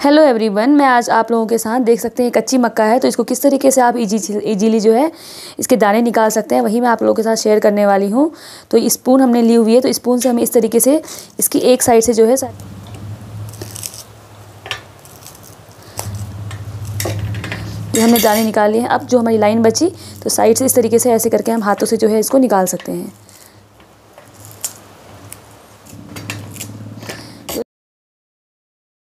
Hello everyone मैं आज आप लोगों के साथ देख सकते हैं कच्ची मक्का है तो इसको किस तरीके से आप इजी इजीली जो है, इसके दाने निकाल सकते हैं, वही मैं आप लोगों के साथ शेयर करने वाली हूँ। तो स्पून हमने ली हुई है तो स्पून से हमें इस तरीके से इसकी एक साइड से जो है ये हमने दाने निकाल लिए हैं। अब जो हमारी लाइन बची तो साइड से इस तरीके से ऐसे करके हम हाथों से जो है इसको निकाल सकते हैं।